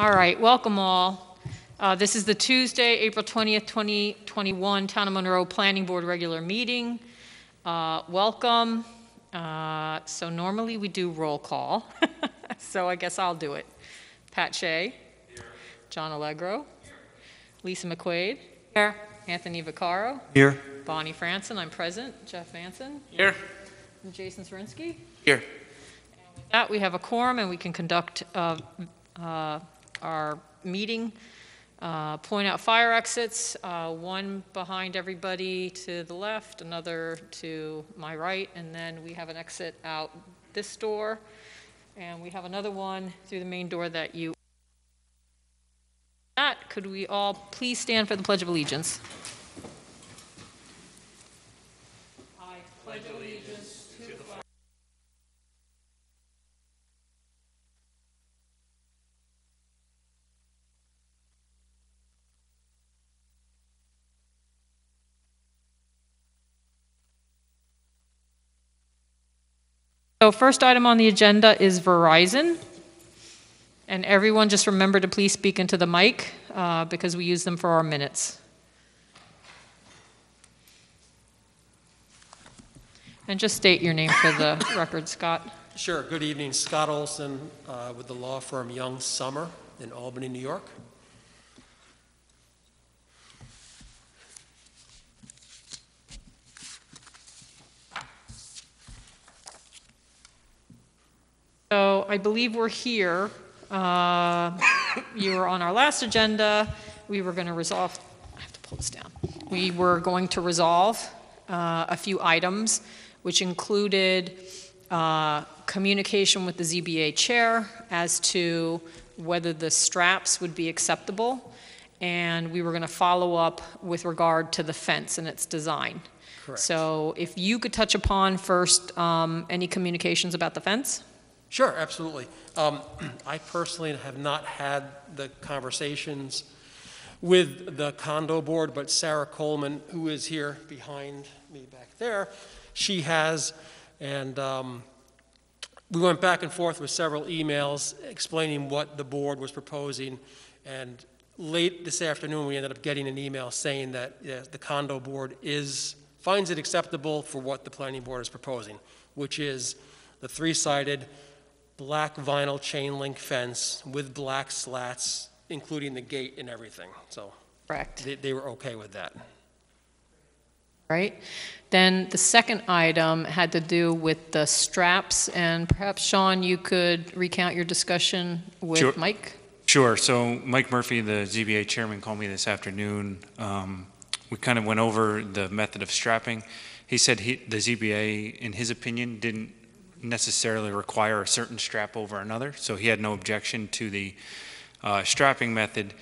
All right, welcome all. Uh, This is the Tuesday, April 20th, 2021 Town of Monroe Planning Board regular meeting. Uh, Welcome. Uh, So normally we do roll call, so I guess I'll do it. Pat Shea. Here. John Allegro. Here. Lisa McQuaid. Here. Anthony Vaccaro. Here. Bonnie Franson, I'm present. Jeff Manson. Here. And Jason Sarinsky. Here. With that, we have a quorum, and we can conduct uh, uh, our meeting. Uh, Point out fire exits, uh, one behind everybody to the left, another to my right, and then we have an exit out this door, and we have another one through the main door that you... That, could we all please stand for the Pledge of Allegiance? So first item on the agenda is Verizon. And everyone just remember to please speak into the mic uh, because we use them for our minutes. And just state your name for the record, Scott. Sure. Good evening. Scott Olson uh, with the law firm Young Sommer in Albany, New York. So I believe we're here. Uh, You were on our last agenda. We were going to resolve, I have to pull this down. We were going to resolve uh, a few items, which included uh, communication with the ZBA chair as to whether the straps would be acceptable, and we were going to follow up with regard to the fence and its design. Correct. So if you could touch upon first, um, any communications about the fence? Sure, absolutely. Um, I personally have not had the conversations with the condo board, but Sarah Coleman, who is here behind me back there, she has. And um, we went back and forth with several emails explaining what the board was proposing. And late this afternoon, we ended up getting an email saying that yes, the condo board is, finds it acceptable for what the planning board is proposing, which is the three-sided black vinyl chain link fence with black slats, including the gate and everything. So Correct. they, they were okay with that. right? Then the second item had to do with the straps, and perhaps, Sean, you could recount your discussion Sure. with Mike? Sure. So Mike Murphy, the ZBA chairman, called me this afternoon. Um, We kind of went over the method of strapping. He said he, the ZBA, in his opinion, didn't necessarily require a certain strap over another, so he had no objection to the uh, strapping method.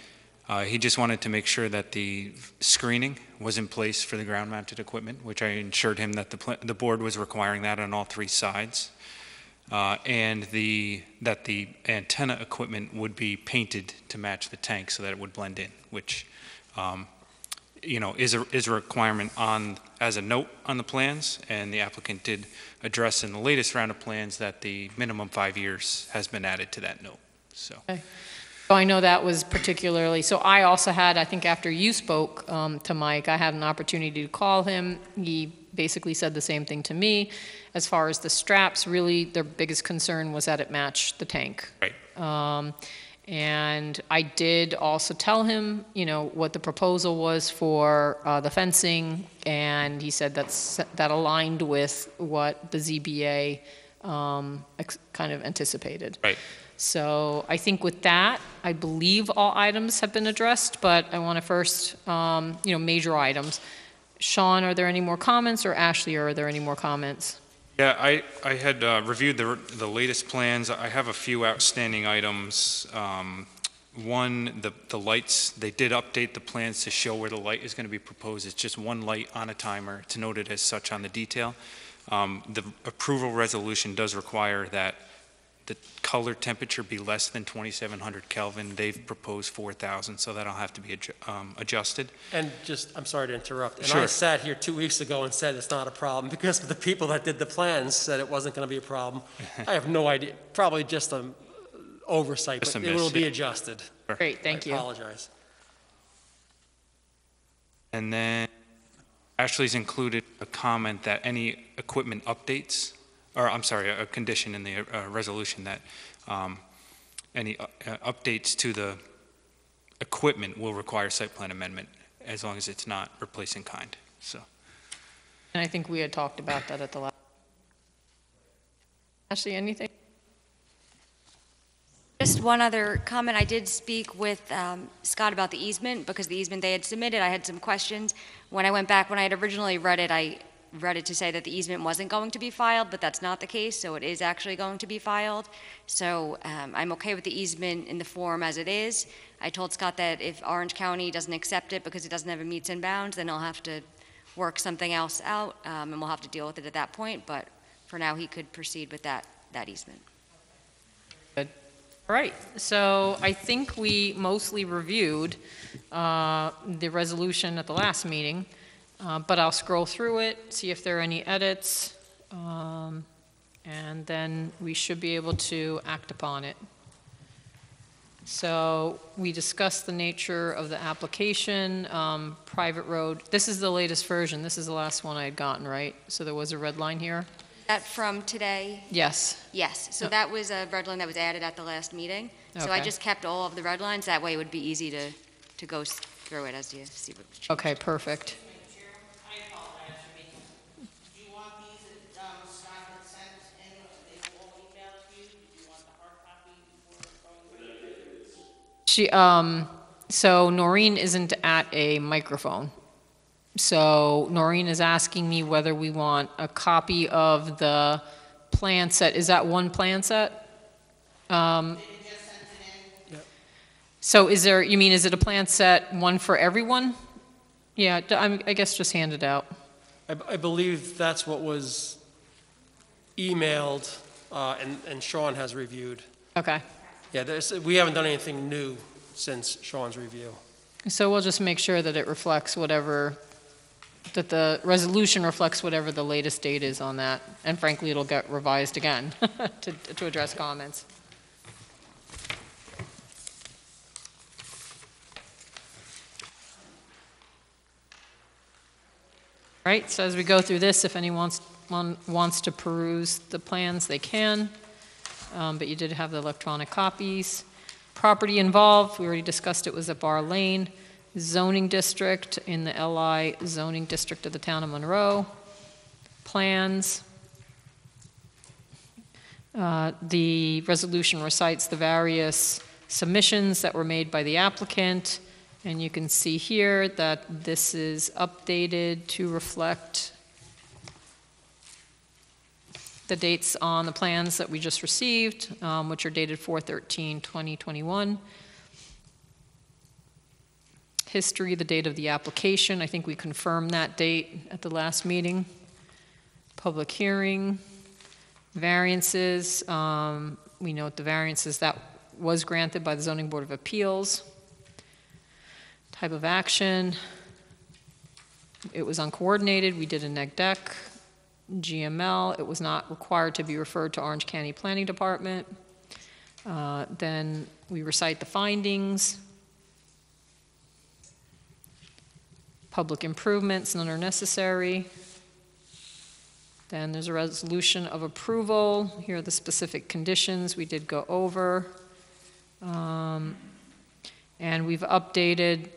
Uh, He just wanted to make sure that the screening was in place for the ground-mounted equipment, which I assured him that the, the board was requiring that on all three sides. Uh, and the, that the antenna equipment would be painted to match the tank so that it would blend in, which, um, you know, is a, is a requirement on, as a note on the plans, and the applicant did address in the latest round of plans that the minimum five years has been added to that note, so. So I know that was particularly, so I also had, I think after you spoke um, to Mike, I had an opportunity to call him. He basically said the same thing to me. As far as the straps, really, their biggest concern was that it matched the tank. Right. Um, And I did also tell him, you know, what the proposal was for uh, the fencing, and he said that's, that aligned with what the ZBA um, ex- kind of anticipated. Right. So I think with that, I believe all items have been addressed, but I want to first, um, you know, major items. Sean, are there any more comments, or Ashley, are there any more comments? Yeah, I, I had uh, reviewed the, the latest plans. I have a few outstanding items. Um, One, the, the lights, they did update the plans to show where the light is going to be proposed. It's just one light on a timer. It's noted as such on the detail. Um, The approval resolution does require that the color temperature be less than 2,700 Kelvin. They've proposed 4,000, so that'll have to be adju- um, adjusted. And just, I'm sorry to interrupt. And I sat here two weeks ago and said it's not a problem because the people that did the plans said it wasn't going to be a problem. I have no idea, probably just a oversight, Just but a it will miss, be yeah. adjusted. Great, thank I you. I apologize. And then Ashley's included a comment that any equipment updates, or I'm sorry, a condition in the uh, resolution that um, any uh, uh, updates to the equipment will require site plan amendment as long as it's not replacing kind, so. And I think we had talked about that at the last. Ashley, anything? Just one other comment. I did speak with um, Scott about the easement because the easement they had submitted, I had some questions. When I went back, when I had originally read it, I read it to say that the easement wasn't going to be filed, but that's not the case, so it is actually going to be filed. So um, I'm okay with the easement in the form as it is. I told Scott that if Orange County doesn't accept it because it doesn't have a meets and bounds, then he'll have to work something else out, um, and we'll have to deal with it at that point. But for now, he could proceed with that, that easement. Good. All right, so I think we mostly reviewed uh, the resolution at the last meeting, uh, but I'll scroll through it, see if there are any edits, um, and then we should be able to act upon it. So we discussed the nature of the application, um, private road. This is the latest version, this is the last one I had gotten, right? So there was a red line here? That from today, Yes, Yes, so that was a red line that was added at the last meeting. So I Okay. just kept all of the red lines, that way it would be easy to, to go s- through it as you see what changed. okay, perfect. I apologize for making, do you want these that, um, Scott had sent in, they were all emailed to you? Did you want the hard copy before going through? She, um, so Noreen isn't at a microphone. So Noreen is asking me whether we want a copy of the plan set. Is that one plan set? Um, So is there, you mean, is it a plan set, one for everyone? Yeah, I'm- I guess just hand it out. I, I believe that's what was emailed, uh, and, and Sean has reviewed. Okay. Yeah, we haven't done anything new since Sean's review. So we'll just make sure that it reflects whatever, that the resolution reflects whatever the latest date is on that. And frankly, it'll get revised again to, to address comments. Right, so as we go through this, if anyone wants, wants to peruse the plans, they can. Um, But you did have the electronic copies. Property involved, we already discussed it was at Bar Lane. Zoning district in the LI zoning district of the town of Monroe. Plans. Uh, The resolution recites the various submissions that were made by the applicant. And you can see here that this is updated to reflect the dates on the plans that we just received, um, which are dated 4/13/2021. History, the date of the application, I think we confirmed that date at the last meeting. Public hearing, variances, um, we note the variances that was granted by the zoning board of appeals. Type of action, it was uncoordinated, we did a neg dec. GML, it was not required to be referred to Orange County Planning Department. Uh, Then we recite the findings. Public improvements, none are necessary. Then there's a resolution of approval. Here are the specific conditions we did go over. Um, And we've updated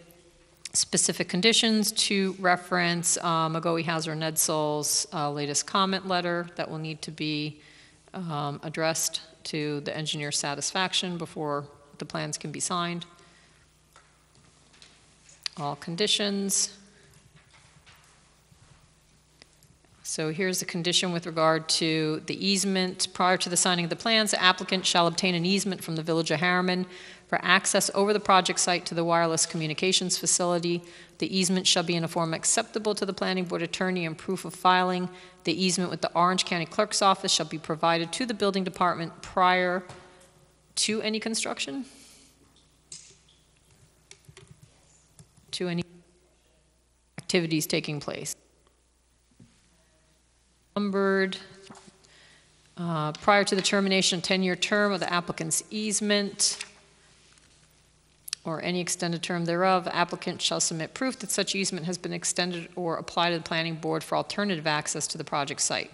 specific conditions to reference um, McGoey Hauser and Edsall's uh, latest comment letter that will need to be um, addressed to the engineer's satisfaction before the plans can be signed. All conditions. So here's the condition with regard to the easement. Prior to the signing of the plans, the applicant shall obtain an easement from the Village of Harriman for access over the project site to the wireless communications facility. The easement shall be in a form acceptable to the planning board attorney and proof of filing. The easement with the Orange County Clerk's Office shall be provided to the building department prior to any construction? To any activities taking place. Numbered, Uh, Prior to the termination of 10-year term of the applicant's easement or any extended term thereof, applicant shall submit proof that such easement has been extended or apply to the planning board for alternative access to the project site.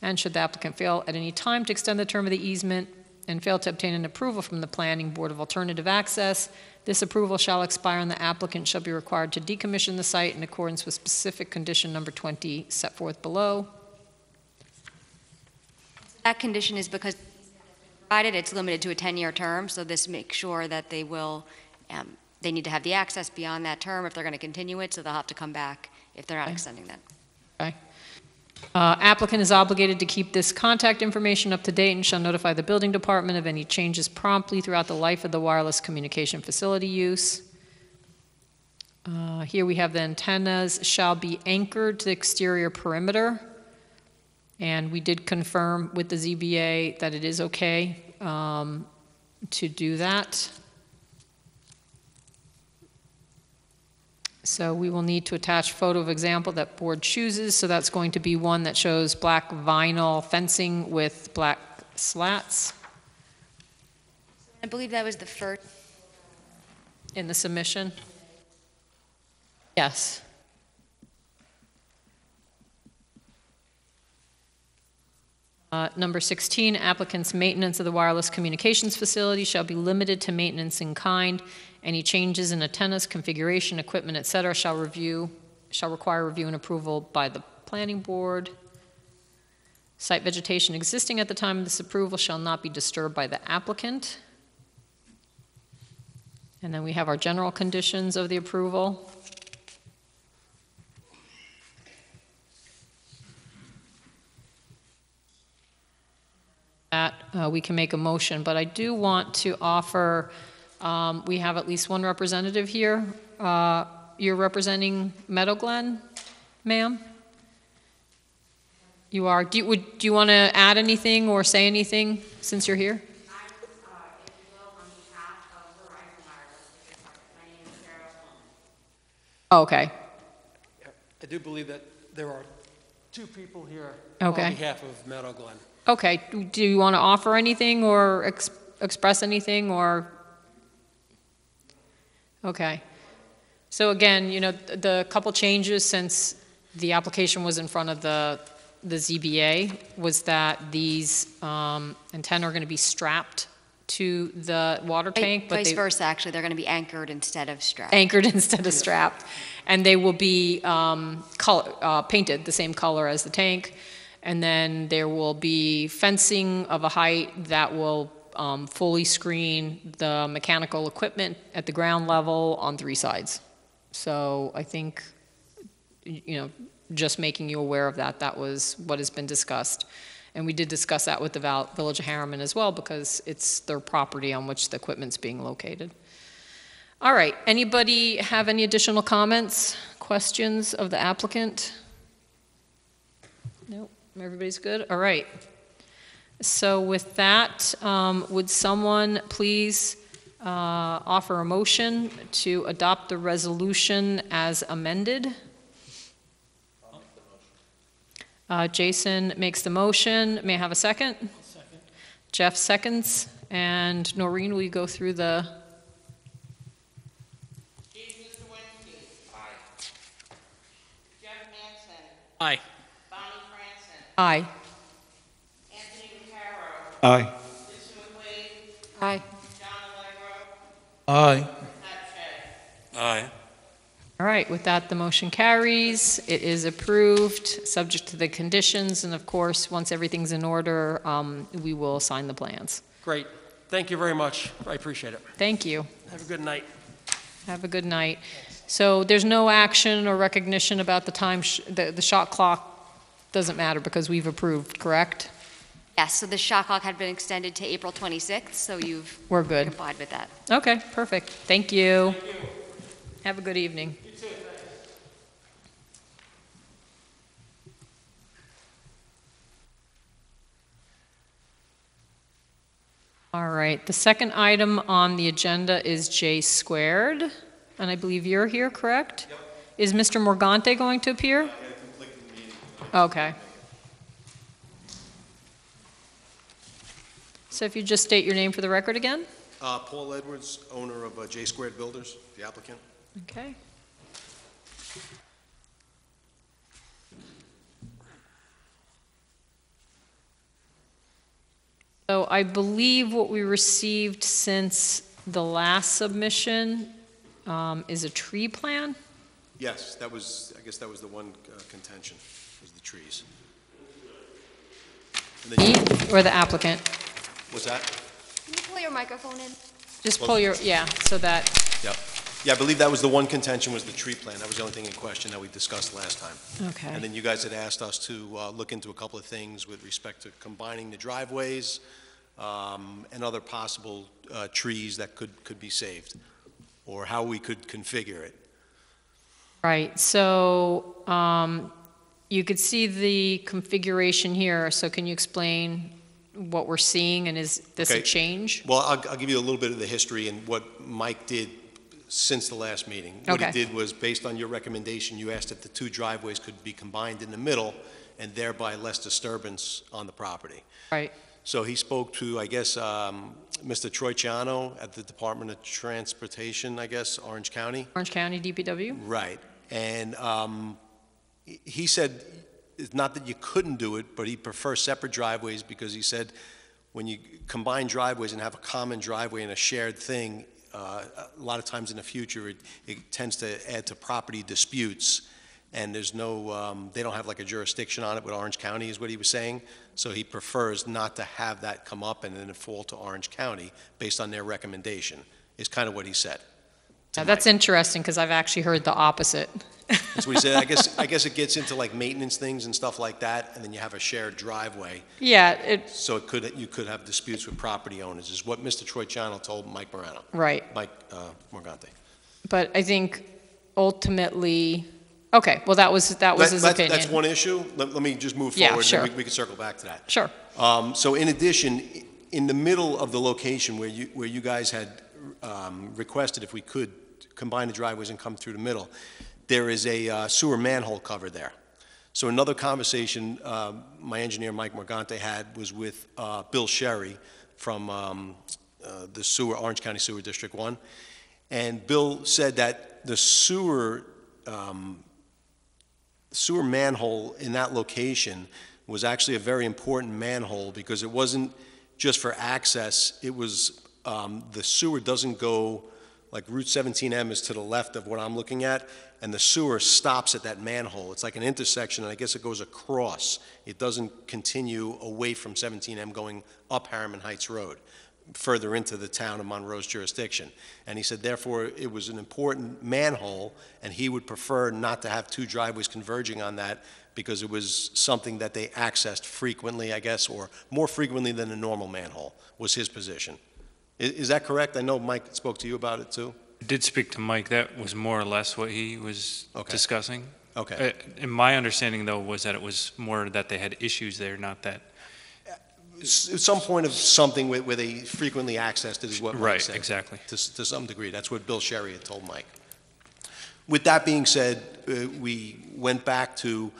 And should the applicant fail at any time to extend the term of the easement and fail to obtain an approval from the planning board of alternative access, this approval shall expire and the applicant shall be required to decommission the site in accordance with specific condition number 20 set forth below. That condition is because provided it's limited to a 10-year term, so this makes sure that they will, um, they need to have the access beyond that term if they're going to continue it, so they'll have to come back if they're not Okay. extending that. Uh, Applicant is obligated to keep this contact information up to date and shall notify the building department of any changes promptly throughout the life of the wireless communication facility use. Uh, Here we have the antennas shall be anchored to the exterior perimeter. And we did confirm with the ZBA that it is okay um, to do that. So we will need to attach photo of example that board chooses, so that's going to be one that shows black vinyl fencing with black slats I believe that was the first, in the submission. Yes. Uh, Number 16, applicant's maintenance of the wireless communications facility shall be limited to maintenance in kind. Any changes in antennas, configuration, equipment, et cetera, shall review, shall require review and approval by the planning board. Site vegetation existing at the time of this approval shall not be disturbed by the applicant. And then we have our general conditions of the approval. That, uh, we can make a motion, but I do want to offer, um, we have at least one representative here. Uh, You're representing Meadow Glen, ma'am? You are. Do you, would, do you want to add anything or say anything since you're here? I was, if you will, on behalf of Verizon Wireless, which is my name is Sarah Coleman. Oh, Okay. I do believe that there are two people here Okay. on behalf of Meadow Glen. Okay, do you want to offer anything or ex- express anything, or? Okay. So again, you know, th- the couple changes since the application was in front of the, the ZBA was that these um, antenna are going to be strapped to the water tank, but vice they versa, actually, they're going to be anchored instead of strapped. anchored instead of strapped. And they will be um, color, uh, painted the same color as the tank. And then there will be fencing of a height that will um, fully screen the mechanical equipment at the ground level on three sides. So I think, you know, just making you aware of that, that was what has been discussed. And we did discuss that with the Val- Village of Harriman as well, because it's their property on which the equipment's being located. All right, anybody have any additional comments, questions of the applicant? Everybody's good? All right. So with that, um, would someone please uh, offer a motion to adopt the resolution as amended? Uh, Jason makes the motion. May I have a second? Second. Jeff seconds. And Noreen, will you go through the, Jason Zawinski. Aye. Jeff Manson. Aye. Bonnie Franson. Aye? Anthony Vaccaro. Aye. Lisa McQuaid. Aye. John Allegro. Aye. Pat Shea. Aye. All right, with that, the motion carries. It is approved, subject to the conditions, and of course, once everything's in order, um, we will sign the plans. Great. Thank you very much. I appreciate it. Thank you. Have a good night. Have a good night. So there's no action or recognition about the time, sh- the the shot clock doesn't matter because we've approved, correct? Yes, so the shot clock had been extended to April 26th, so you've We're good. complied with that. Okay, perfect. Thank you. Have a good evening. All right, the second item on the agenda is J squared, and I believe you're here, correct? Yep. Is Mr. Morgante going to appear? Okay. So if you just state your name for the record again? Uh, Paul Edwards, owner of uh, J Squared Builders, the applicant. Okay. So I believe what we received since the last submission um, is a tree plan? Yes, that was, I guess that was the one uh, contention, was the trees. And then you- Me or the applicant? What's that? Can you pull your microphone in? Just pull your, yeah, so that, Yep. Yeah, I believe that was the one contention was the tree plan. That was the only thing in question that we discussed last time. Okay. And okay. then you guys had asked us to uh, look into a couple of things with respect to combining the driveways um, and other possible uh, trees that could, could be saved, or how we could configure it. Right, so um, you could see the configuration here, so can you explain what we're seeing, and is this a Okay. change? Well, I'll, I'll give you a little bit of the history and what Mike did since the last meeting. What Okay. he did was, based on your recommendation, you asked if the two driveways could be combined in the middle and thereby less disturbance on the property. Right, So he spoke to, I guess, um, Mr. troichiano at the Department of Transportation, I guess, Orange County. Orange County DPW? Right. And um, he- said, it's not that you couldn't do it, but he prefers separate driveways because he said, when you combine driveways and have a common driveway and a shared thing, uh, a lot of times in the future, it it tends to add to property disputes. And there's no, um, they don't have like a jurisdiction on it with Orange County, is what he was saying. So he prefers not to have that come up and then fall to Orange County based on their recommendation, is kind of what he said. Yeah, that's interesting, because I've actually heard the opposite. That's what he said. I guess, I guess it gets into like maintenance things and stuff like that, and then you have a shared driveway. Yeah, it, So it could, you could have disputes with property owners, is what Mr. Troy Channel told Mike Morano, right, Mike uh, Morgante. but I think ultimately, okay, well, that was, that was That- his that- opinion. That's one issue. Let, let me just move Yeah, forward. and sure. we- We can circle back to that. Sure, Um, So in addition, i- in the middle of the location where you, where you guys had um, requested if we could combine the driveways and come through the middle, there is a uh, sewer manhole cover there. So another conversation um, my engineer, Mike Morgante, had was with uh, Bill Sherry from um, uh, the sewer, Orange County Sewer District 1. And Bill said that the sewer, um, sewer manhole in that location was actually a very important manhole because it wasn't just for access, it was, um, the sewer doesn't go, like Route 17M is to the left of what I'm looking at, and the sewer stops at that manhole. It's like an intersection, and I guess it goes across. It doesn't continue away from 17M going up Harriman Heights Road, further into the town of Monroe's jurisdiction. And he said therefore, it was an important manhole, and he would prefer not to have two driveways converging on that because it was something that they accessed frequently, I guess, or more frequently than a normal manhole, was his position. I- Is that correct? I know Mike spoke to you about it, too? I did speak to Mike, that was more or less what he was Okay. discussing. Okay. Uh, And my understanding, though, was that it was more that they had issues there, not that, S- Some point of something where where they frequently accessed it is what Mike right, said. exactly. to, s- to some degree. That's what Bill Sherry had told Mike. With that being said, uh, we went back to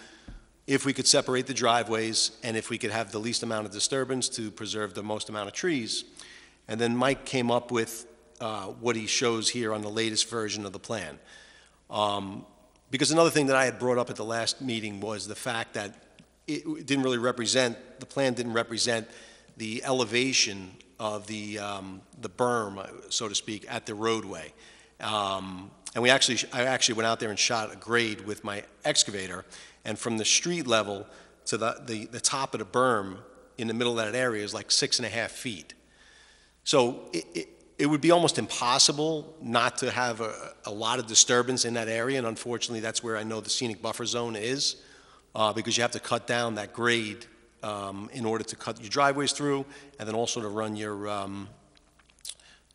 if we could separate the driveways and if we could have the least amount of disturbance to preserve the most amount of trees. And then Mike came up with uh, what he shows here on the latest version of the plan. Um, Because another thing that I had brought up at the last meeting was the fact that it didn't really represent, the plan didn't represent the elevation of the, um, the berm, uh, so to speak, at the roadway. Um, And we actually, I actually went out there and shot a grade with my excavator, and from the street level to the, the, the top of the berm in the middle of that area is like six and a half feet. So it, it, it would be almost impossible not to have a, a lot of disturbance in that area, and unfortunately, that's where I know the scenic buffer zone is, uh, because you have to cut down that grade um, in order to cut your driveways through, and then also to run your, um,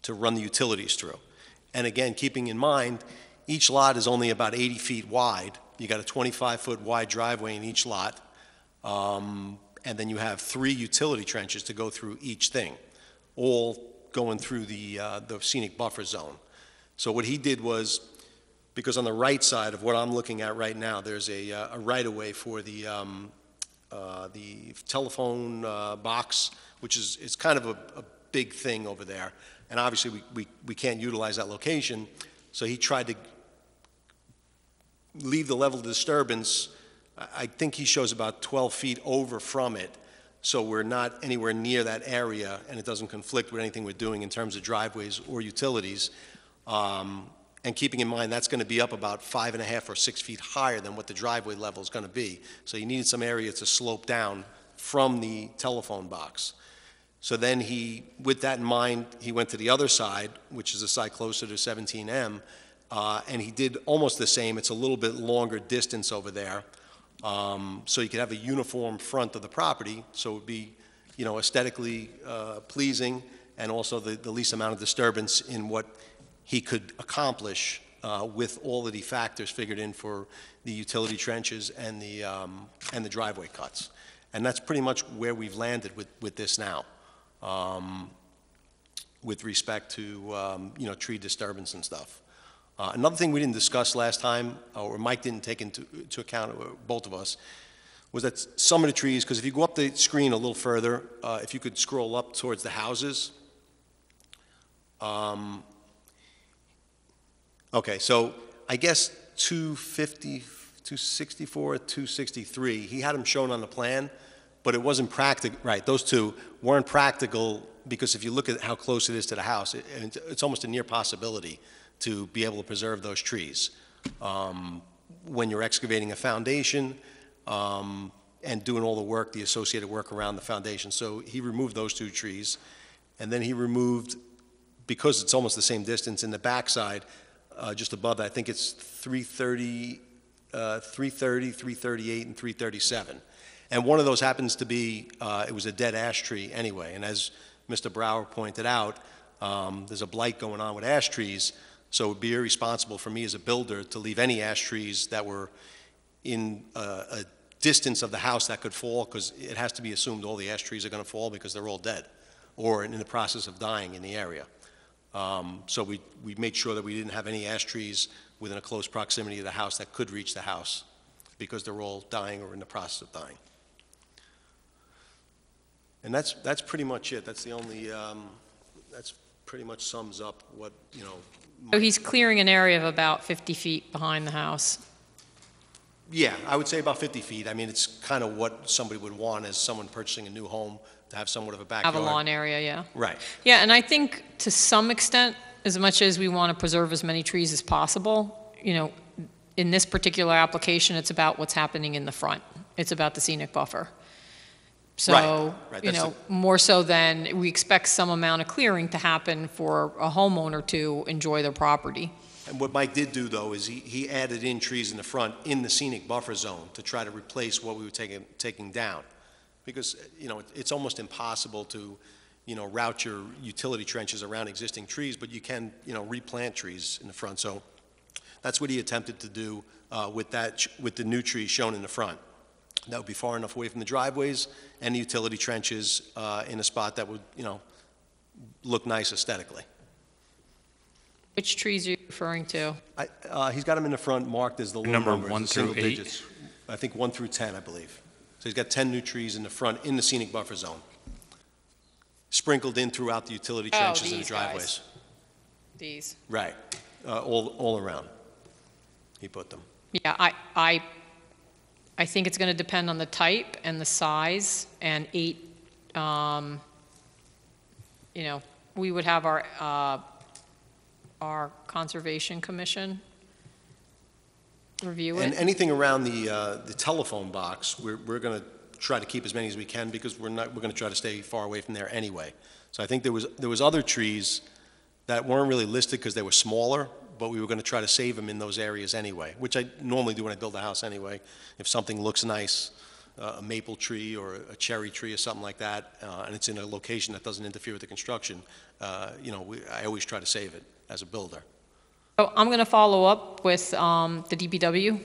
to run the utilities through. And again, keeping in mind, each lot is only about 80 feet wide. You got a 25-foot wide driveway in each lot, um, and then you have three utility trenches to go through each thing, all going through the, uh, the scenic buffer zone. So what he did was, because on the right side of what I'm looking at right now, there's a, uh, a right-of-way for the, um, uh, the telephone uh, box which is, it's kind of a, a big thing over there. And obviously, we, we, we can't utilize that location, so he tried to leave the level of disturbance, I, I think he shows about 12 feet over from it, so we're not anywhere near that area, and it doesn't conflict with anything we're doing in terms of driveways or utilities. Um, And keeping in mind, that's going to be up about five and a half or six feet higher than what the driveway level is going to be. So you needed some area to slope down from the telephone box. So then he, with that in mind, he went to the other side, which is the side closer to 17M, uh, and he did almost the same. It's a little bit longer distance over there. Um, So you could have a uniform front of the property, so it would be, you know, aesthetically uh, pleasing, and also the the least amount of disturbance in what he could accomplish uh, with all of the factors figured in for the utility trenches and the, um, and the driveway cuts. And that's pretty much where we've landed with, with this now, um, with respect to, um, you know, tree disturbance and stuff. Uh, Another thing we didn't discuss last time, or Mike didn't take into, into account, uh, both of us, was that some of the trees, because if you go up the screen a little further, uh, if you could scroll up towards the houses, um, Okay, so I guess 250, 264, 263, he had them shown on the plan, but it wasn't practical, right, those two weren't practical, because if you look at how close it is to the house, it- it's it's almost a near possibility to be able to preserve those trees. Um, When you're excavating a foundation um, and doing all the work, the associated work around the foundation. So he removed those two trees, and then he removed, because it's almost the same distance in the backside, uh, just above that, I think it's 330, uh, 330, 338, and 337. And one of those happens to be, uh, it was a dead ash tree anyway. And as Mr. Brower pointed out, um, there's a blight going on with ash trees, so it would be irresponsible for me as a builder to leave any ash trees that were in a distance of the house that could fall, because it has to be assumed all the ash trees are going to fall because they're all dead, or in the process of dying in the area. Um, So we, we made sure that we didn't have any ash trees within a close proximity of the house that could reach the house, because they're all dying or in the process of dying. And that's, that's pretty much it. That's the only, um, that's pretty much sums up what, you know. So he's clearing an area of about 50 feet behind the house. Yeah, I would say about 50 feet. I mean, it's kind of what somebody would want as someone purchasing a new home, to have somewhat of a backyard. Have a lawn area, yeah. Right. Yeah, and I think to some extent, as much as we want to preserve as many trees as possible, you know, in this particular application, it's about what's happening in the front. It's about the scenic buffer. So, Right, right, you that's know, more so than, we expect some amount of clearing to happen for a homeowner to enjoy their property. And what Mike did do, though, is he, he added in trees in the front in the scenic buffer zone to try to replace what we were taking, taking down. Because, you know, it- it's almost impossible to, you know, route your utility trenches around existing trees, but you can, you know, replant trees in the front. So that's what he attempted to do uh, with that, with the new trees shown in the front. That would be far enough away from the driveways and the utility trenches uh, in a spot that would, you know, look nice aesthetically. Which trees are you referring to? I- uh, He's got them in the front marked as the little Number numbers, one the through single eight? digits. I think one through 10, I believe. So he's got 10 new trees in the front, in the scenic buffer zone, sprinkled in throughout the utility Oh, trenches and the these guys. driveways. These. Right, Uh, all, all around. He put them. Yeah, I, I, I think it's going to depend on the type and the size, and eight, um, you know, we would have our, uh, our Conservation Commission review it. And anything around the, uh, the telephone box, we're, we're going to try to keep as many as we can because we're not, we're going to try to stay far away from there anyway. So I think there was, there was other trees that weren't really listed because they were smaller, but we were going to try to save them in those areas anyway, which I normally do when I build a house anyway. If something looks nice, uh, a maple tree or a cherry tree or something like that, uh, and it's in a location that doesn't interfere with the construction, uh, you know, we, I always try to save it as a builder. So I'm going to follow up with um, the DPW.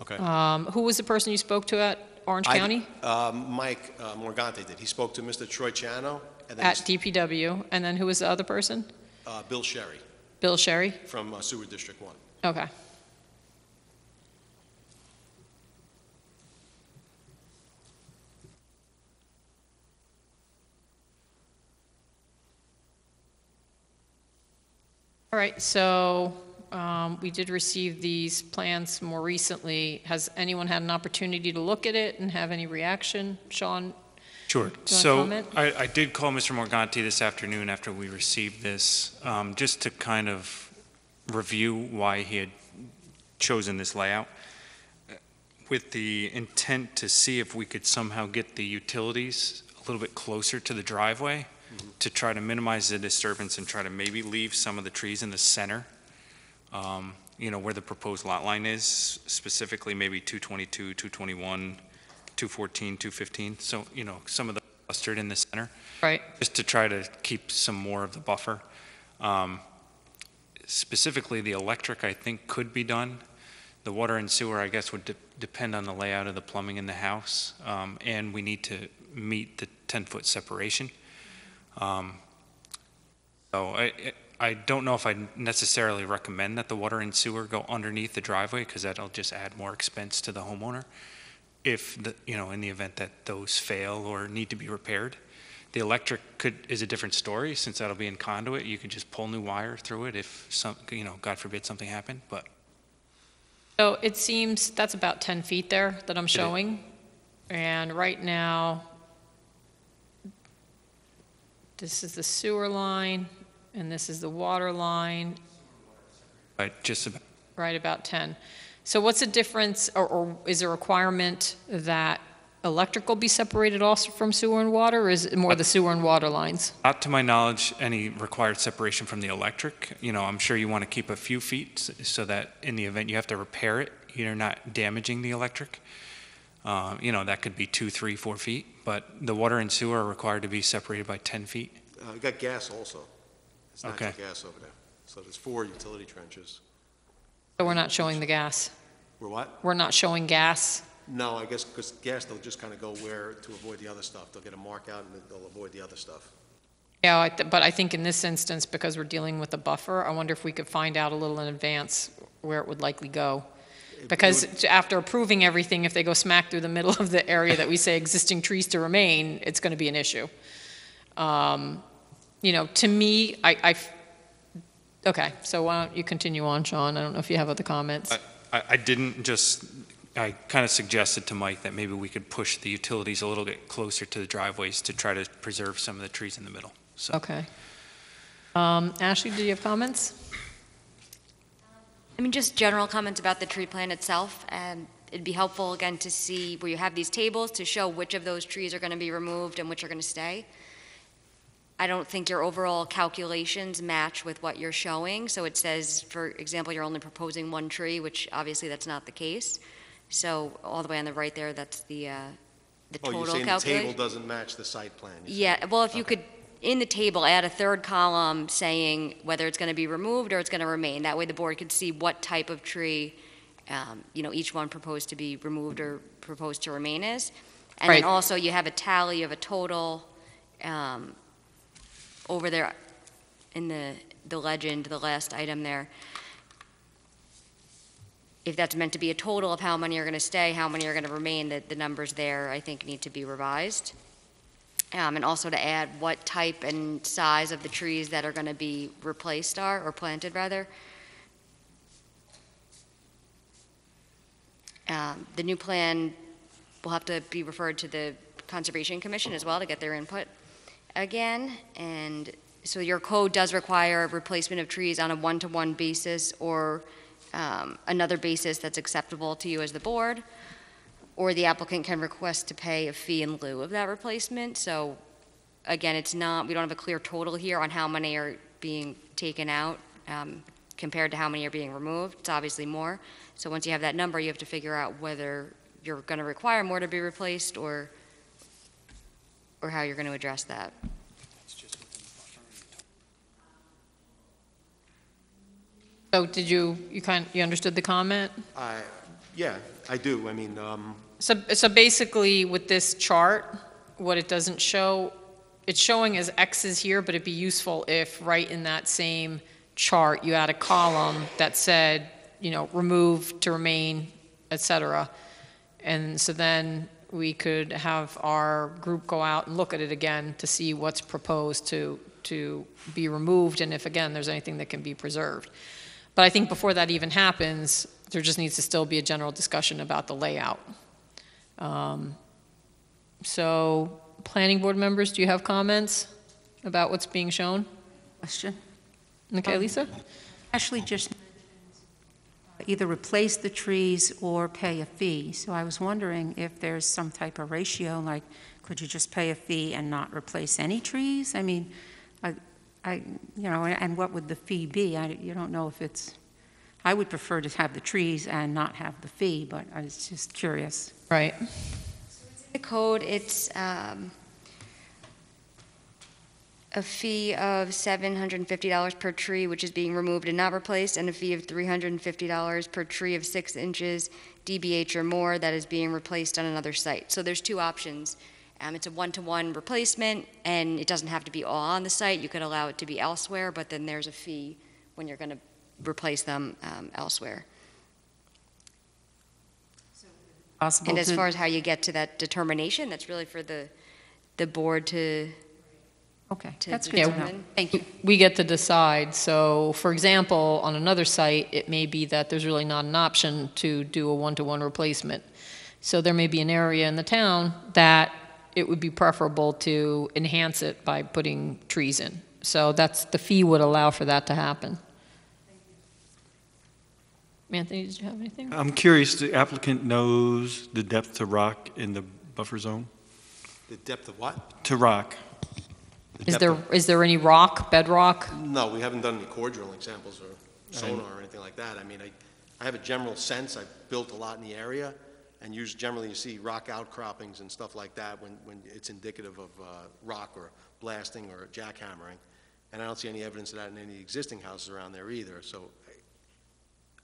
Okay? Um, Who was the person you spoke to at Orange I- County? um, Mike uh, Morgante did. He spoke to Mr. Troy then At DPW, and then who was the other person? uh, Bill Sherry Bill Sherry? from uh, Sewer District 1. Okay. All right, so um, we did receive these plans more recently. Has anyone had an opportunity to look at it and have any reaction? Sean, Sure. So? I, I did call Mr. Morgante this afternoon after we received this, um, just to kind of review why he had chosen this layout, uh, with the intent to see if we could somehow get the utilities a little bit closer to the driveway to try to minimize the disturbance and try to maybe leave some of the trees in the center, um, you know, where the proposed lot line is, specifically maybe 222, 221, 214, 215, so, you know, some of the clustered in the center, Right, just to try to keep some more of the buffer. Um, Specifically, the electric, I think, could be done. The water and sewer, I guess, would de- depend on the layout of the plumbing in the house, um, and we need to meet the 10-foot separation. Um, So I, I don't know if I necessarily recommend that the water and sewer go underneath the driveway, because that'll just add more expense to the homeowner if, the you know, in the event that those fail or need to be repaired. The electric could, is a different story, since that'll be in conduit, you could just pull new wire through it if some, you know, God forbid something happened, but so it seems that's about 10 feet there that I'm showing. And right now, this is the sewer line, and this is the water line, but just about right about 10. So what's the difference, or, or is there a requirement that electrical be separated also from sewer and water, or is it more the sewer and water lines? Not to my knowledge, any required separation from the electric. You know, I'm sure you want to keep a few feet so that in the event you have to repair it, you're not damaging the electric. Uh, You know, that could be two, three, four feet, but the water and sewer are required to be separated by 10 feet. Uh, we got gas also. It's natural Okay. gas over there. So there's four utility trenches. So we're not showing the gas. We're what? We're not showing gas. No, I guess, because gas, they'll just kind of go where, to avoid the other stuff. They'll get a mark out and they'll avoid the other stuff. Yeah, I th- but I think in this instance, because we're dealing with a buffer, I wonder if we could find out a little in advance where it would likely go. Because after approving everything, if they go smack through the middle of the area that we say existing trees to remain, it's going to be an issue. Um, You know, to me, I, I f- okay, so why don't you continue on, Sean? I don't know if you have other comments. I, I didn't just, I kind of suggested to Mike that maybe we could push the utilities a little bit closer to the driveways to try to preserve some of the trees in the middle, so. Okay. Um, Ashley, do you have comments? I mean, just general comments about the tree plan itself. and It'd be helpful, again, to see where you have these tables to show which of those trees are going to be removed and which are going to stay. I don't think your overall calculations match with what you're showing. So it says, for example, you're only proposing one tree, which obviously that's not the case. So all the way on the right there, that's the, uh, the Oh, total you're saying the calculation. table doesn't match the site plan? you're saying? Yeah, well, if you Okay. could, in the table, add a third column saying whether it's going to be removed or it's going to remain. That way the board could see what type of tree, um, you know, each one proposed to be removed or proposed to remain is. And then Right. also you have a tally of a total, um, over there in the, the legend, the last item there. If that's meant to be a total of how many are going to stay, how many are going to remain, the, the numbers there, I think, need to be revised. Um, and also to add what type and size of the trees that are going to be replaced are, or planted rather. Um, the new plan will have to be referred to the Conservation Commission as well to get their input again. And so your code does require replacement of trees on a one-to-one basis or um, another basis that's acceptable to you as the board or the applicant can request to pay a fee in lieu of that replacement. So again, it's not, we don't have a clear total here on how many are being taken out um, compared to how many are being removed. It's obviously more. So once you have that number, you have to figure out whether you're going to require more to be replaced or, or how you're going to address that. So did you, you kind, you understood the comment? I, yeah, I do. I mean, um, So, so basically, with this chart, what it doesn't show, it's showing as X's here, but it'd be useful if, right in that same chart, you had a column that said, you know, remove to remain, et cetera. And so then we could have our group go out and look at it again to see what's proposed to to be removed, and if, again, there's anything that can be preserved. But I think before that even happens, there just needs to still be a general discussion about the layout. Um, So, planning board members, do you have comments about what's being shown? Question? Okay, Um, Lisa? Ashley just either replace the trees or pay a fee. So I was wondering if there's some type of ratio, like, could you just pay a fee and not replace any trees? I mean, I, I, you know, and what would the fee be? I, you don't know if it's, I would prefer to have the trees and not have the fee, but I was just curious. Right. The code, it's um, a fee of $750 per tree, which is being removed and not replaced, and a fee of $350 per tree of six inches DBH or more that is being replaced on another site. So there's two options. Um, It's a one-to-one replacement, and it doesn't have to be all on the site. You could allow it to be elsewhere, but then there's a fee when you're going to replace them um, elsewhere. Possible And as far as how you get to that determination, that's really for the, the board to, Okay, to that's good to know. determine. Thank you. we get to decide. So, for example, on another site, it may be that there's really not an option to do a one-to-one replacement. So there may be an area in the town that it would be preferable to enhance it by putting trees in. So that's, the fee would allow for that to happen. Anthony, did you have anything? I'm curious, the applicant knows the depth to rock in the buffer zone? The depth of what? To rock? The Is depth there, of- is there any rock, bedrock? No, we haven't done any core drilling samples or sonar or anything like that. I mean, I, I have a general sense, I've built a lot in the area, and usually, generally you see rock outcroppings and stuff like that when, when it's indicative of, uh, rock or blasting or jackhammering. And I don't see any evidence of that in any existing houses around there either, so,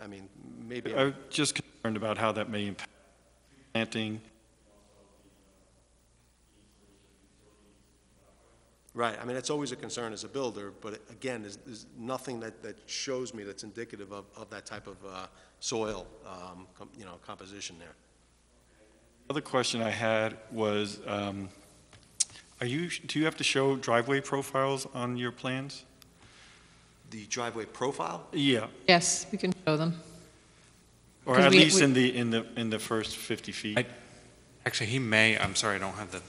I- I mean, maybe. I'm- I'm just concerned about how that may impact planting. Right, I mean, it's always a concern as a builder, but again, there's, there's nothing that, that shows me that's indicative of, of that type of, uh, soil, um, com- you know, composition there. Other question I had was, um, are you, do you have to show driveway profiles on your plans? The driveway profile? Yeah, Yes, we can show them. Or at we- least we- in the, in the, in the first 50 feet? I- Actually, he may, I'm sorry, I don't have the,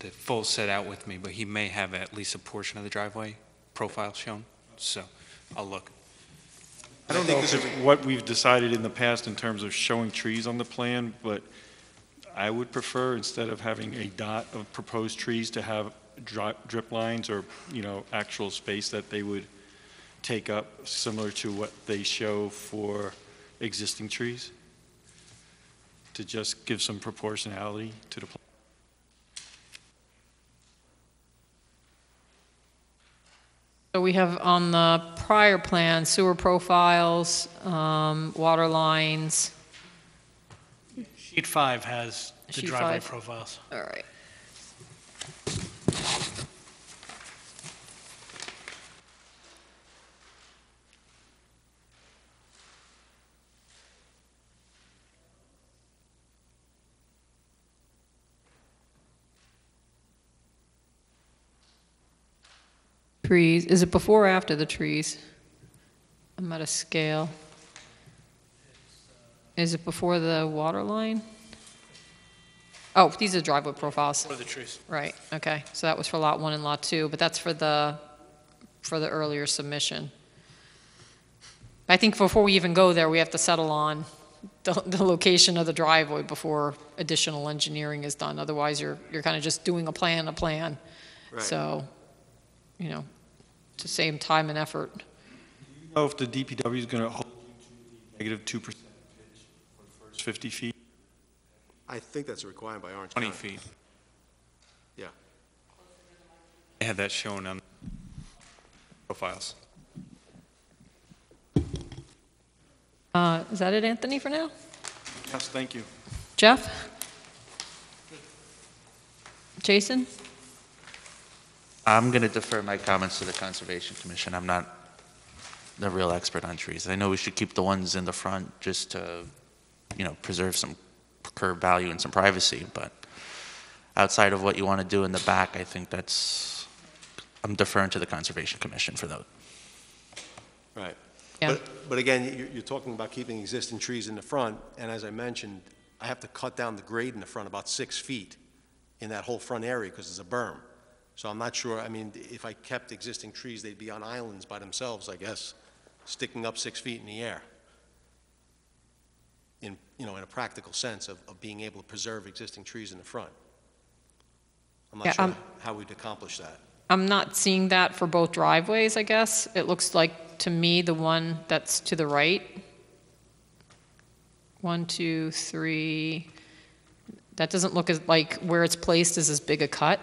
the full set out with me, but he may have at least a portion of the driveway profile shown, so I'll look. I don't know if it's what we've decided in the past in terms of showing trees on the plan, but I would prefer, instead of having a dot of proposed trees, to have dri- drip lines or, you know, actual space that they would take up, similar to what they show for existing trees, to just give some proportionality to the plan. So we have on the prior plan sewer profiles, um, water lines. Sheet five has the Sheet driveway five. profiles. All right. Trees, is it before or after the trees? I'm at a scale. Is it before the water line? Oh, these are driveway profiles. What are the trees? Right, okay, so that was for Lot 1 and Lot 2, but that's for the, for the earlier submission. I think before we even go there, we have to settle on the, the location of the driveway before additional engineering is done. Otherwise, you're, you're kind of just doing a plan, a plan. Right. So, you know, to save time and effort. Do you Know if the DPW is going to hold you to the negative 2% pitch for the first 50 feet? I think that's a requirement by Orange 20 County. feet. Yeah. I had that shown on profiles. Uh, Is that it, Anthony, for now? Yes, thank you. Jeff? Jason? I'm going to defer my comments to the Conservation Commission. I'm not the real expert on trees. I know we should keep the ones in the front just to, you know, preserve some curb value and some privacy, but outside of what you want to do in the back, I think that's I'm deferring to the Conservation Commission for that. Right. Yeah. But, but again, you're, you're talking about keeping existing trees in the front, and as I mentioned, I have to cut down the grade in the front about six feet in that whole front area because it's a berm. So I'm not sure, I mean, if I kept existing trees, they'd be on islands by themselves, I guess, sticking up six feet in the air. In, you know, in a practical sense of, of being able to preserve existing trees in the front. I'm Yeah, not sure um, how we'd accomplish that. I'm not seeing that for both driveways, I guess. It looks like, to me, the one that's to the right. One, two, three. That doesn't look as, like, where it's placed is as big a cut.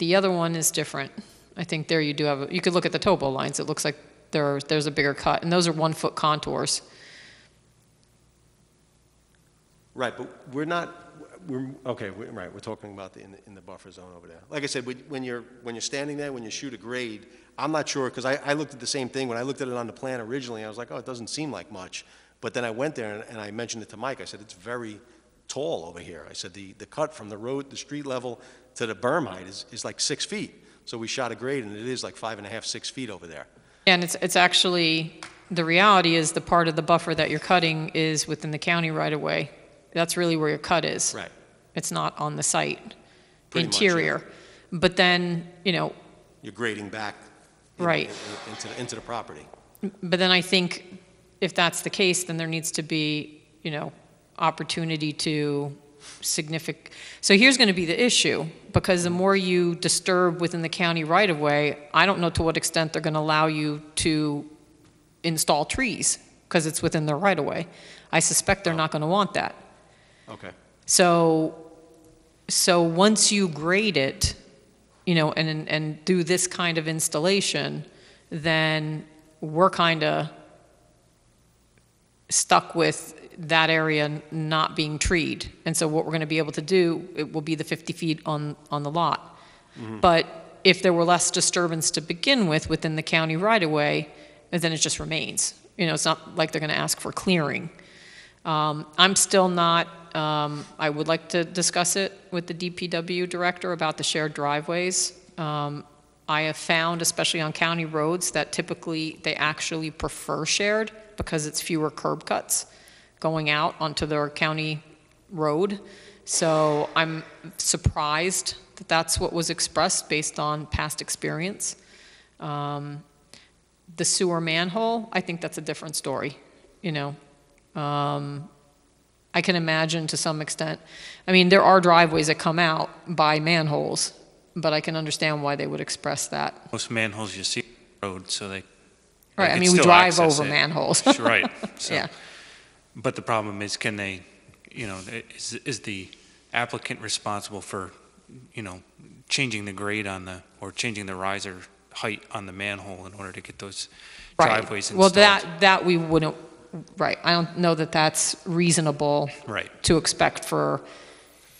The other one is different. I think there you do have, a- you could look at the topo lines. It looks like there, there's a bigger cut, and those are one-foot contours. Right, but we're not, we're, okay, we're, right, we're talking about the, in the, in the buffer zone over there. Like I said, when when you're, when you're standing there, when you shoot a grade, I'm not sure, because I, I looked at the same thing, when I looked at it on the plan originally, I was like, oh, it doesn't seem like much. But then I went there and, and I mentioned it to Mike, I said, it's very tall over here. I said, the, the cut from the road, the street level to the berm height is, is like six feet. So we shot a grade, and it is like five and a half, six feet over there. And it's, it's actually, the reality is the part of the buffer that you're cutting is within the county right-of-way. That's really where your cut is. Right. It's not on the site, Pretty much, yeah. interior. But then, you know, You're grading back. know, Right. in- in- Into, into the property. but then I think if that's the case, then there needs to be, you know, opportunity to significant, so here's going to be the issue, because the more you disturb within the county right-of-way, I don't know to what extent they're going to allow you to install trees, because it's within their right-of-way. I suspect they're not going to want that. Okay. So, so once you grade it, you know, and, and do this kind of installation, then we're kind of stuck with that area not being treed. And so what we're going to be able to do, it will be the 50 feet on, on the lot. But if there were less disturbance to begin with within the county right-of-way, then it just remains. You know, it's not like they're going to ask for clearing. Um, I'm still not, um, I would like to discuss it with the DPW director about the shared driveways. Um, I have found, especially on county roads, that typically they actually prefer shared because it's fewer curb cuts going out onto their county road. So I'm surprised that that's what was expressed based on past experience. Um, the sewer manhole, I think that's a different story, you know. Um, I can imagine to some extent. I mean, there are driveways that come out by manholes, but I can understand why they would express that. Most manholes you see on the road, so they. Right, I mean, we drive over it. manholes. Right, so. Yeah. But the problem is, can they, you know, is, is the applicant responsible for, you know, changing the grade on the, or changing the riser height on the manhole in order to get those Right. driveways installed? Well, that, that we wouldn't, right, I don't know that that's reasonable Right. to expect for,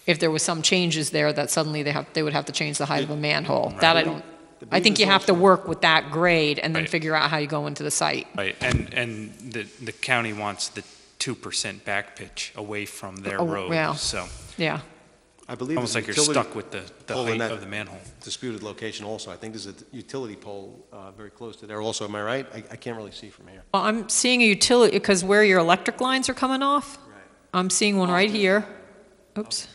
if there was some changes there, that suddenly they have, they would have to change the height of a manhole. That I don't, The I think you have to work with that grade and then Right. figure out how you go into the site. Right, and, and the, the county wants the two percent back pitch away from their Oh, yeah. road, so Yeah, I believe. almost like a you're utility stuck with the, the pole in height that of the manhole. Disputed location also. I think there's a utility pole uh, very close to there also. Am I right? I, I can't really see from here. Well, I'm seeing a utility, because where your electric lines are coming off, Right. I'm seeing one right here. Oops.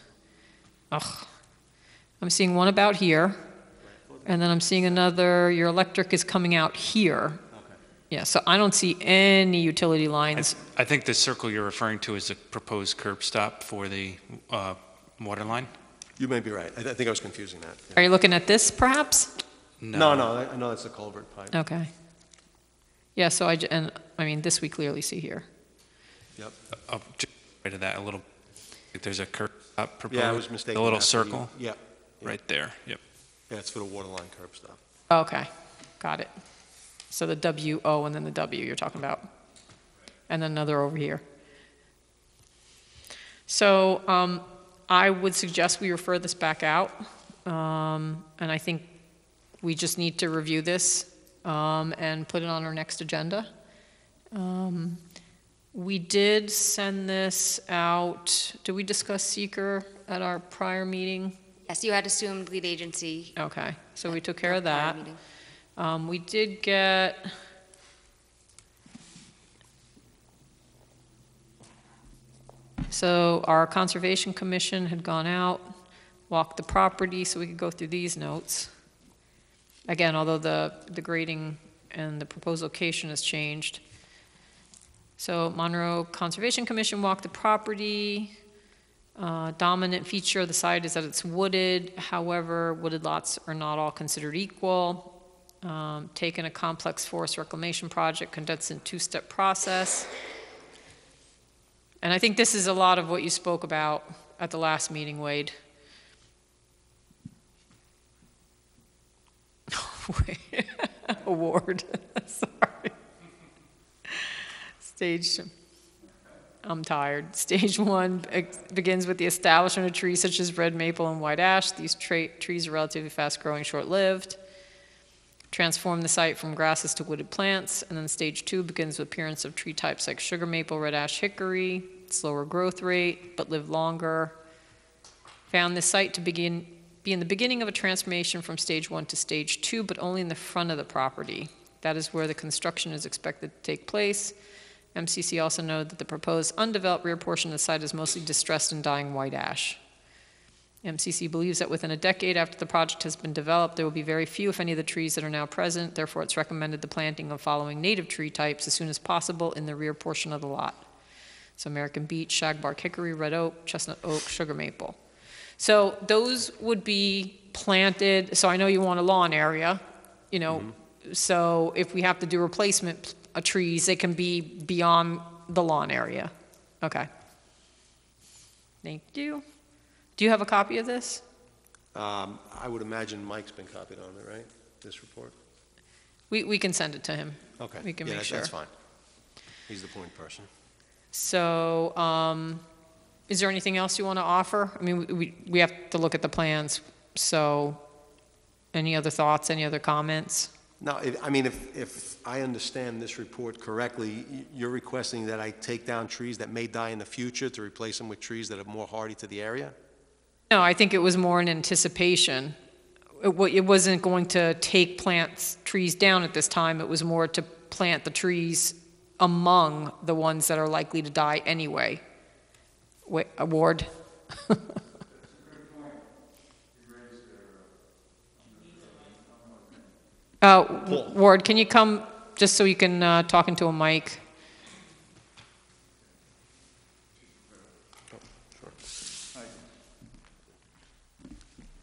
Ugh. I'm seeing one about here, and then I'm seeing another, your electric is coming out here. Yeah, so I don't see any utility lines. I think the circle you're referring to is the proposed curb stop for the, uh, water line? You may be right. I, I think I was confusing that. Are you looking at this, perhaps? No, no, I- I know that's the culvert pipe. Okay. Yeah, so I, j- and, I mean, this we clearly see here. Yep. Up just right to that a little, there's a curb stop proposed. Yeah, I was mistaken. The little that for circle, Yeah. yeah. right there, yep. Yeah, it's for the water line curb stop. Okay, got it. So the W, O, and then the W you're talking about. And then another over here. So um, I would suggest we refer this back out. Um, And I think we just need to review this um, and put it on our next agenda. Um, We did send this out, did we discuss SEQR at our prior meeting? Yes, you had assumed lead agency. Okay, so we took care of prior that. meeting. Um, we did get. So our Conservation Commission had gone out, walked the property, so we could go through these notes. Again, although the, the grading and the proposed location has changed. So Monroe Conservation Commission walked the property. Uh, Dominant feature of the site is that it's wooded, however, wooded lots are not all considered equal. Um, Taken a complex forest reclamation project, condensed in two-step process. And I think this is a lot of what you spoke about at the last meeting, Wade. Award, sorry. Stage, I'm tired. Stage one begins with the establishment of trees such as red maple and white ash. These trees are relatively fast-growing, short-lived. Transform the site from grasses to wooded plants. And then stage two begins with appearance of tree types like sugar maple, red ash, hickory, slower growth rate, but live longer. Found this site to begin, be in the beginning of a transformation from stage one to stage two, but only in the front of the property. That is where the construction is expected to take place. MCC also noted that the proposed undeveloped rear portion of the site is mostly distressed and dying white ash. MCC believes that within a decade after the project has been developed, there will be very few, if any, of the trees that are now present. Therefore, it's recommended the planting of following native tree types as soon as possible in the rear portion of the lot. So American beech, shagbark hickory, red oak, chestnut oak, sugar maple. So those would be planted, so I know you want a lawn area, you know, so if we have to do replacement uh, trees, they can be beyond the lawn area. Okay. Thank you. Do you have a copy of this? Um, I would imagine Mike's been copied on it, right? This report? We, we can send it to him. Okay. We can Yeah, make that- sure. That's fine. He's the point person. So, um, is there anything else you want to offer? I mean, we- we, we have to look at the plans, so, any other thoughts, any other comments? No, if- I mean, if, if I understand this report correctly, y- you're requesting that I take down trees that may die in the future to replace them with trees that are more hardy to the area? No, I think it was more in anticipation. It wa- it wasn't going to take plants, trees down at this time, it was more to plant the trees among the ones that are likely to die anyway. Wait, Award? Uh, Ward, can you come, just so you can, uh, talk into a mic?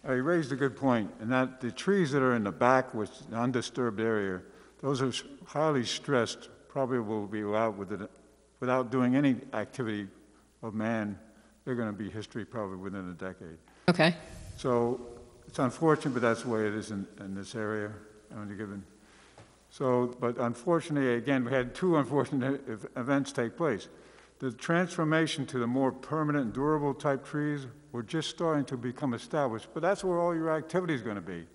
Uh, You raised a good point, and that the trees that are in the back, which is an undisturbed area, those are highly stressed, probably will be allowed with it, without doing any activity of man, they're going to be history probably within a decade. Okay. So it's unfortunate, but that's the way it is in, in this area, on the given. So, but unfortunately, again, we had two unfortunate events take place. The transformation to the more permanent durable type trees were just starting to become established, but that's where all your activity is going to be. It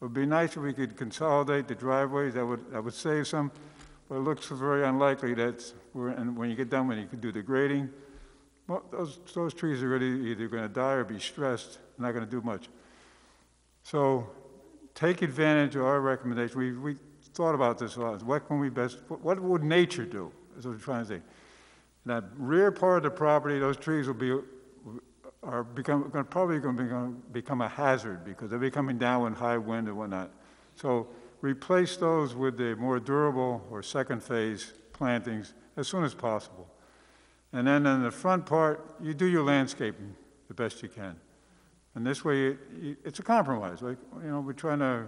would be nice if we could consolidate the driveways, that would, that would save some, but it looks very unlikely that, we're, and when you get done, when you can do the grading, well, those, those trees are really either going to die or be stressed, not going to do much. So take advantage of our recommendation. We, we thought about this a lot. What can we best, what- what would nature do? Is what we're trying to say. That rear part of the property, those trees will be, are become, probably going to become, become a hazard because they're becoming down with high wind and whatnot. So replace those with the more durable or second phase plantings as soon as possible. And then in the front part, you do your landscaping the best you can. And this way, it's a compromise, like, you know, we're trying to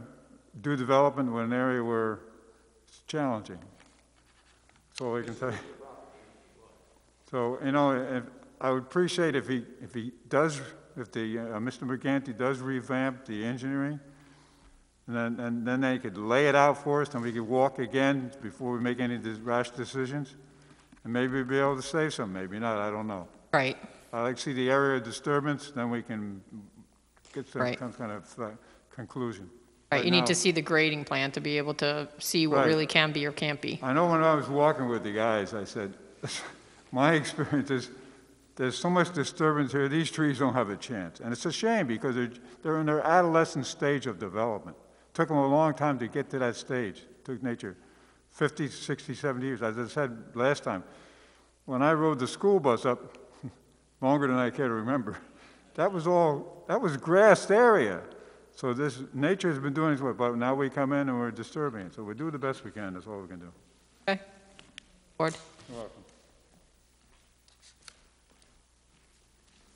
do development in an area where it's challenging. That's all I can tell you. So, you know, if, I would appreciate if he, if he does, if the, uh, Mr. Morgante does revamp the engineering, and then, and then they could lay it out for us, and we could walk again before we make any rash decisions, and maybe we'd be able to save some, maybe not, I don't know. Right. I like to see the area of disturbance, then we can get some Right. some kind of uh, conclusion. Right, you need to now- see the grading plan to be able to see what Right. really can be or can't be. I know when I was walking with the guys, I said, my experience is, there's so much disturbance here, these trees don't have a chance. And it's a shame because they're, they're in their adolescent stage of development. It Took them a long time to get to that stage. it Took nature 50, 60, 70 years. As I said last time, when I rode the school bus up, longer than I care to remember, that was all, that was grassed area. So this, nature has been doing its work, but now we come in and we're disturbing it. So we do the best we can, that's all we can do. Okay. Board. You're welcome.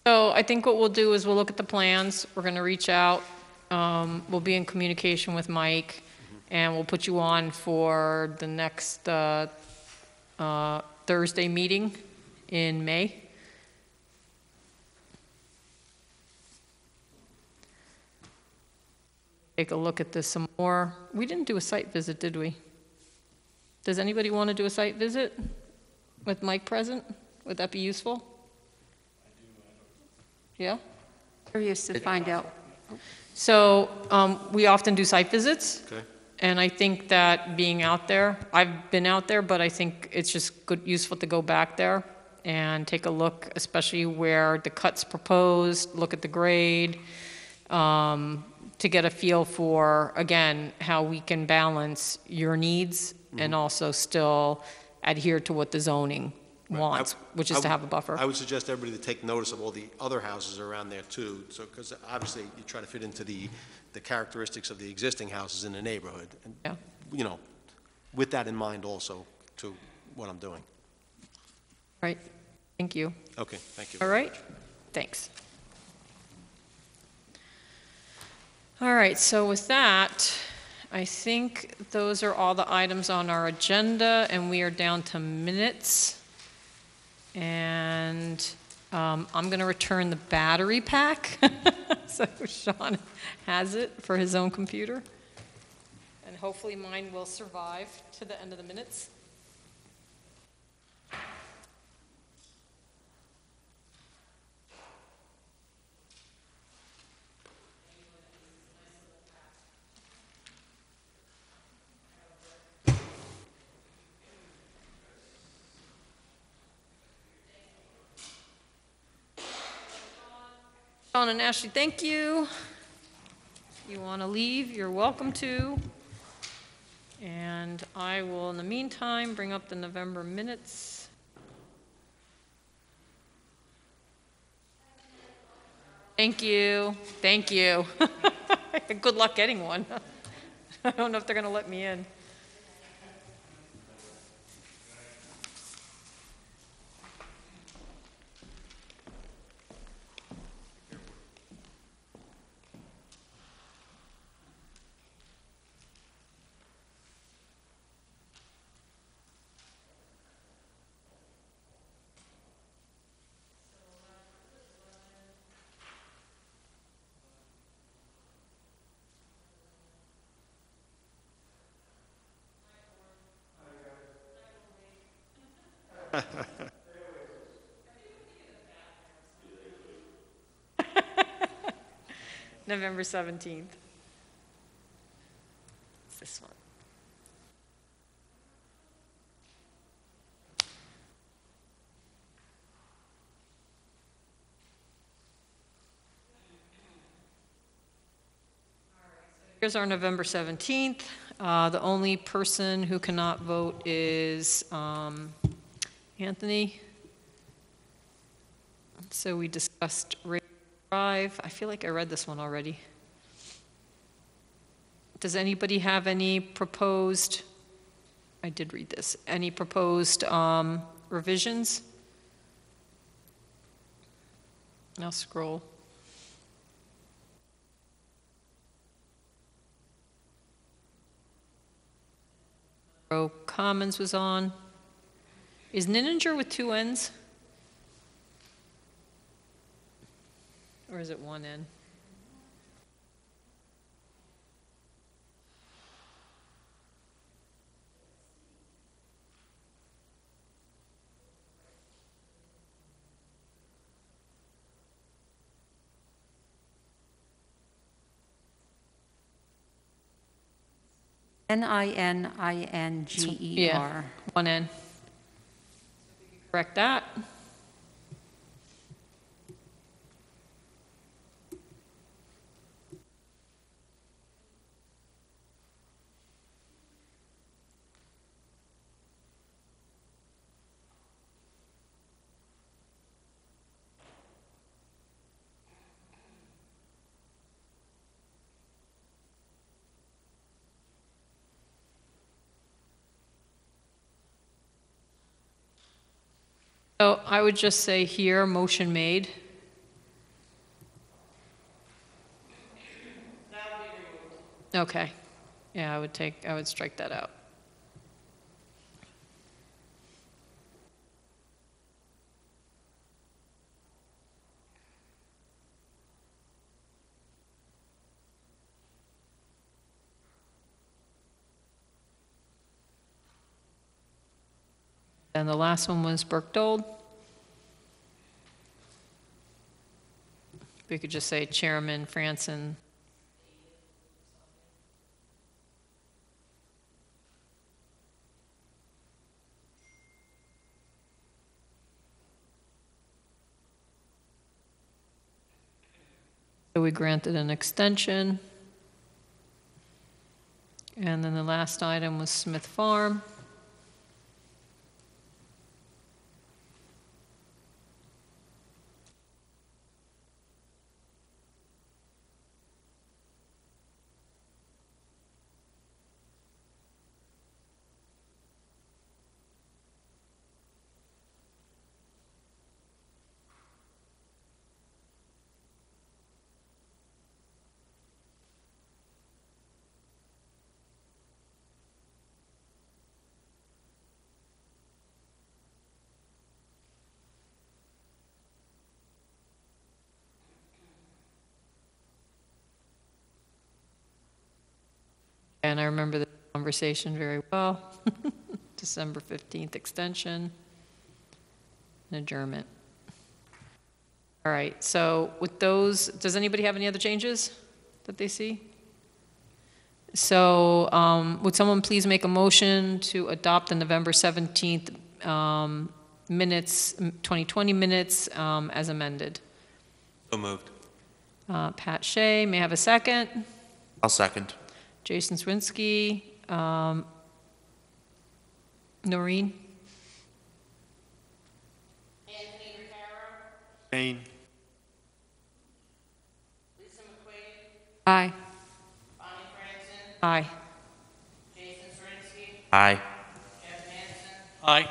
So I think what we'll do is we'll look at the plans, we're going to reach out, um, we'll be in communication with Mike, and we'll put you on for the next uh, uh, Thursday meeting in May. Take a look at this some more. We didn't do a site visit, did we? Does anybody want to do a site visit with Mike present? Would that be useful? Yeah? Curious to find out. So um, we often do site visits. Okay. And I think that being out there, I've been out there, but I think it's just good, useful to go back there and take a look, especially where the cut's proposed, look at the grade, um, to get a feel for, again, how we can balance your needs and also still adhere to what the zoning wants, which is to have a buffer. I would suggest everybody to take notice of all the other houses around there too, so, because obviously you try to fit into the, the characteristics of the existing houses in the neighborhood. And, Yeah. You know, with that in mind also to what I'm doing. Right, thank you. Okay, thank you. All right, thanks. All right, so with that, I think those are all the items on our agenda, and we are down to minutes. And um, I'm going to return the battery pack, so Sean has it for his own computer. And hopefully mine will survive to the end of the minutes. Sean and Ashley, thank you. If you want to leave, you're welcome to. And I will, in the meantime, bring up the November minutes. Thank you, thank you. Good luck getting one. I don't know if they're going to let me in. November 17th. It's this one. Here's our November 17th. Uh, the only person who cannot vote is um, Anthony. So we discussed race 5. I feel like I read this one already. Does anybody have any proposed, I did read this, any proposed um, revisions? Now scroll. Commons was on. Is Nininger with two N's? Or is it one N? N-I-N-I-N-G-E-R. One N. Correct that. So I would just say here, motion made. Okay. Yeah, I would take, I would strike that out. And the last one was Burke-Dold. We could just say Chairman Franson. So we granted an extension. And then the last item was Smith Farm. And I remember the conversation very well. December 15th extension, and adjournment. All right, so with those, does anybody have any other changes that they see? So um, would someone please make a motion to adopt the November 17th um, minutes, 2020 minutes um, as amended? So moved. Uh, Pat Shea, may I have a second? I'll second. Jason Zirinsky, um, Noreen, Anthony Vaccaro, Maine. Lisa McQuaid, Aye. Bonnie Franson, aye. Jason Zirinsky, Aye. Jeff Manson, Aye.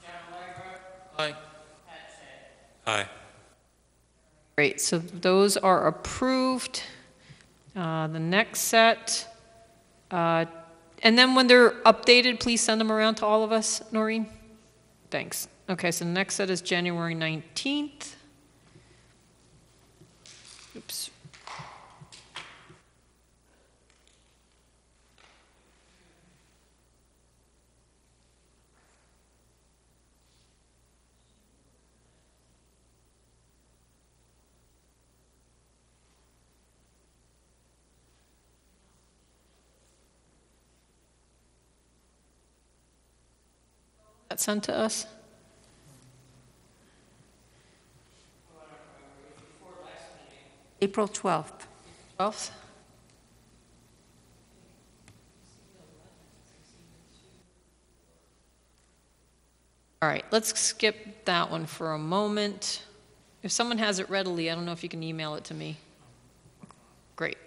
John Legere, Aye. Pat Shea. Aye. Great, so those are approved. Uh, The next set, uh, and then when they're updated, please send them around to all of us, Noreen? Thanks. Okay, so the next set is January 19th. Oops. That sent to us? April 12th. 12th? All right, let's skip that one for a moment. If someone has it readily, I don't know if you can email it to me. Great.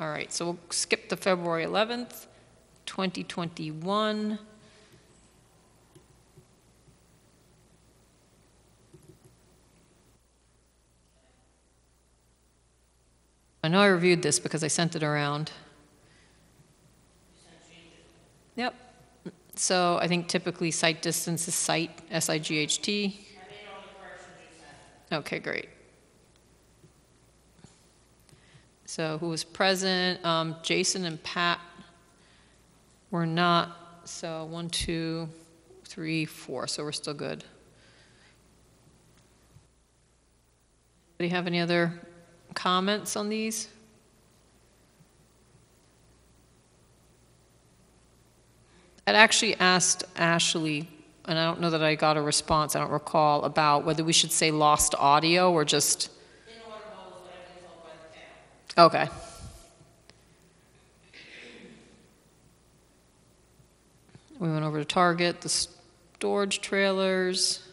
All right, so we'll skip to February 11th, 2021. I know I reviewed this because I sent it around. Yep. So I think typically site distance is site, S-I-G-H-T. Okay, great. So who was present? Um, Jason and Pat were not, so one, two, three, four, so we're still good. Do you have any other comments on these? I'd actually asked Ashley, and I don't know that I got a response, I don't recall, about whether we should say lost audio or just. Okay. We went over to Target, the storage trailers.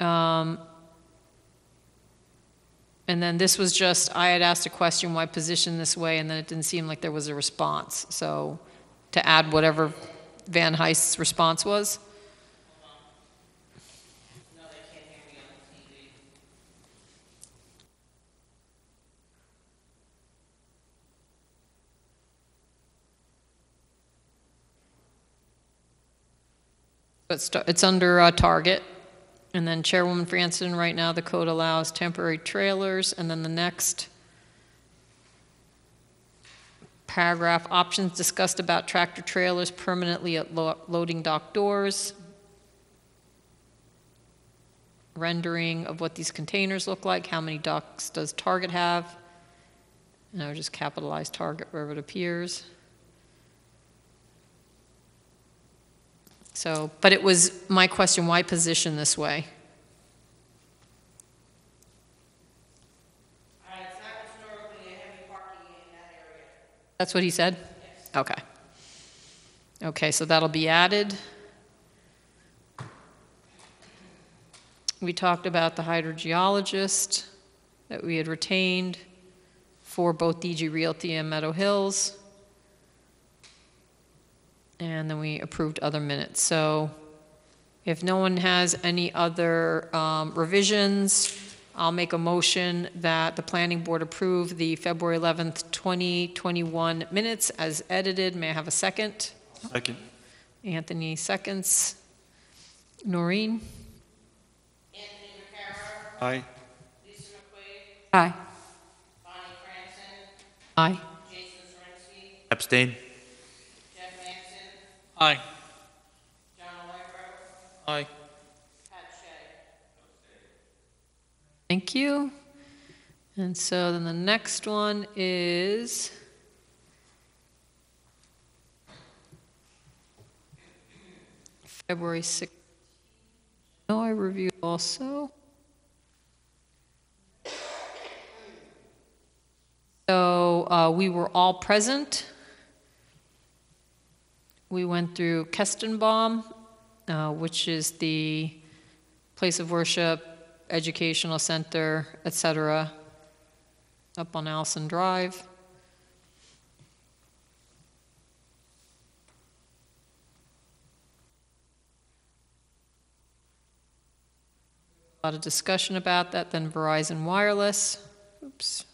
Um, And then this was just, I had asked a question, why position this way, and then it didn't seem like there was a response. So to add whatever Van Heist's response was? It's, it's under uh, Target. And then Chairwoman Franson, right now, the code allows temporary trailers. And then the next paragraph, options discussed about tractor trailers permanently at lo- loading dock doors. Rendering of what these containers look like, how many docks does Target have? And I would just capitalize Target wherever it appears. So, but it was my question, why position this way? Uh, it's not historically a heavy parking in that. That's what he said? Okay. Okay, so that'll be added. We talked about the hydrogeologist that we had retained for both DG Realty and Meadow Hills. And then we approved other minutes. So if no one has any other um, revisions, I'll make a motion that the planning board approve the February 11th, 2021 minutes as edited. May I have a second? Second. Anthony seconds. Noreen? Anthony Vaccaro, Aye. Lisa McQuaid, Aye. Bonnie Franson, Aye. Jason Zirinsky, Abstain? Aye. John Allegro, Aye. Pat Shea. Thank you. And so then the next one is February 6th. No, I reviewed also. So uh, we were all present. We went through Kestenbaum, uh, which is the place of worship, educational center, etc., up on Allison Drive. A lot of discussion about that, then Verizon Wireless. Oops.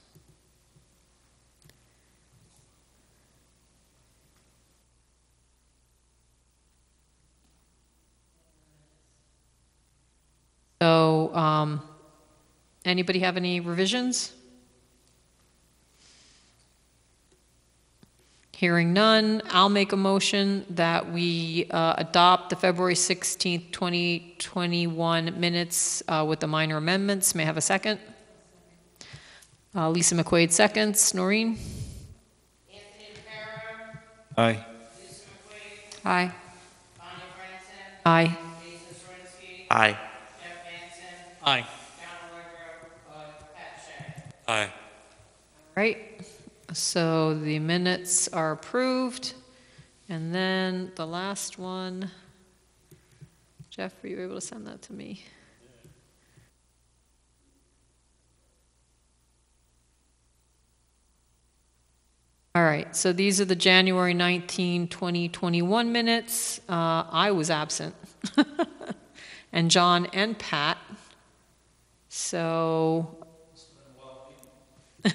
So, um, anybody have any revisions? Hearing none, I'll make a motion that we uh, adopt the February 16th, 2021 minutes uh, with the minor amendments. May I have a second? Uh, Lisa McQuaid seconds. Noreen? Anthony Vaccaro, Aye. Lisa McQuaid, Aye. Bonnie Aye. Aye. Jeff Aye. John Allegro, Pat Shea. Aye. Right, so the minutes are approved. And then the last one, Jeff, were you able to send that to me? All right, so these are the January 19, 2021 minutes. Uh, I was absent. And John and Pat. So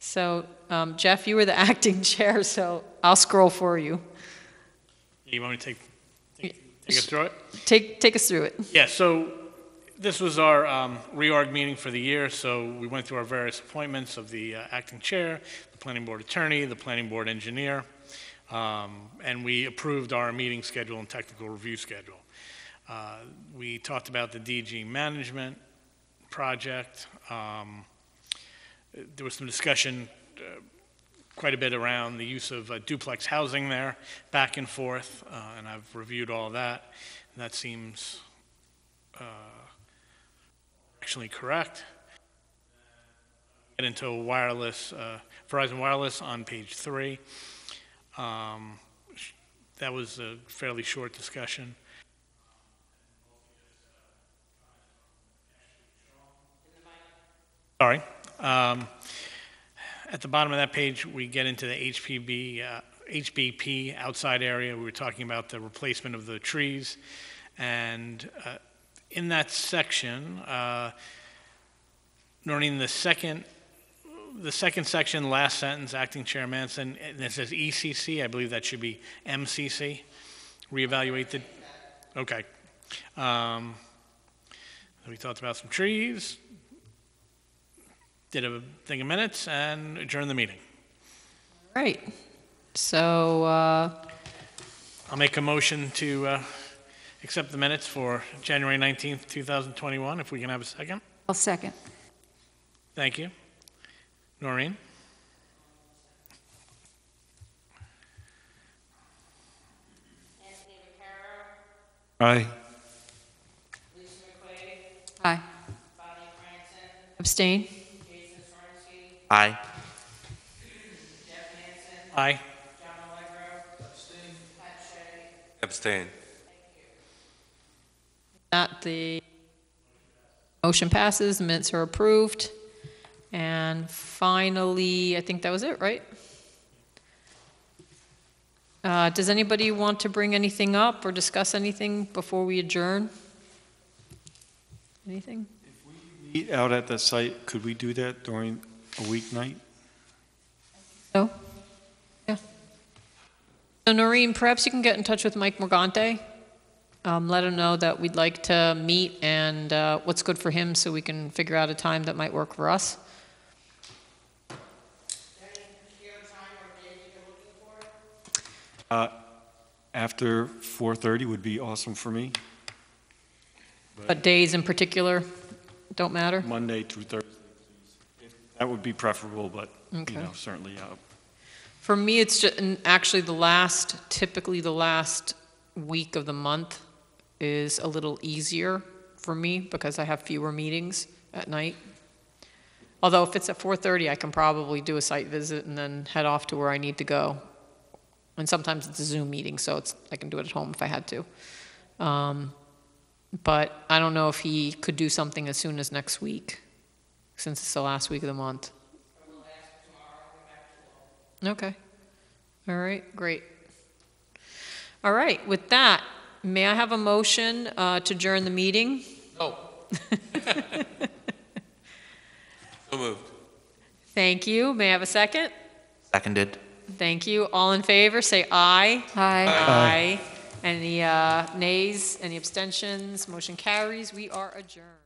So, um, Jeff, you were the acting chair, so I'll scroll for you. You want me to take, take take us through it? Take, take us through it. Yeah, so this was our um, reorg meeting for the year, so we went through our various appointments of the uh, acting chair, the planning board attorney, the planning board engineer, um, and we approved our meeting schedule and technical review schedule. Uh, We talked about the DG management project. Um, There was some discussion, uh, quite a bit around the use of uh, duplex housing there, back and forth, uh, and I've reviewed all that. That seems uh, actually correct. Get into wireless, Verizon Wireless on page three. Um, That was a fairly short discussion. Sorry. Um, At the bottom of that page, we get into the HPB, uh, HBP outside area. We were talking about the replacement of the trees. And uh, in that section, uh, the second, the second section, last sentence, Acting Chair Manson, and it says ECC, I believe that should be MCC, reevaluate the, okay. Um, We talked about some trees, did a thing in minutes, and adjourned the meeting. Right. So, uh, I'll make a motion to uh, accept the minutes for January 19th, 2021, if we can have a second. I'll second. Thank you. Noreen? Anthony Vaccaro, Aye. Lisa McQuaid, Aye. Bonnie Franson, abstain? Jason Zirinsky, Aye. Jeff Hanson, Aye. John Allegro. Abstain. Pat Shay. Abstain. That the motion passes, the minutes are approved. And finally, I think that was it, right? Uh, Does anybody want to bring anything up or discuss anything before we adjourn? Anything? If we meet out at the site, could we do that during a weeknight? No? Yeah. So Noreen, perhaps you can get in touch with Mike Morgante. Um, Let him know that we'd like to meet and uh, what's good for him so we can figure out a time that might work for us. Uh, After 4:30 would be awesome for me, But days in particular don't matter? Monday through Thursday. That would be preferable, but, you know, certainly, uh, For me, it's just, actually the last, typically the last week of the month is a little easier for me because I have fewer meetings at night. Although if it's at 4:30, I can probably do a site visit and then head off to where I need to go. And sometimes it's a Zoom meeting, so it's, I can do it at home if I had to. Um, But I don't know if he could do something as soon as next week, since it's the last week of the month. Okay. All right, great. All right, with that, may I have a motion uh, to adjourn the meeting? No. So moved. Thank you. May I have a second? Seconded. Thank you. All in favor, say aye. Aye. Aye. Any uh, nays, any abstentions? Motion carries. We are adjourned.